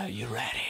Are you ready?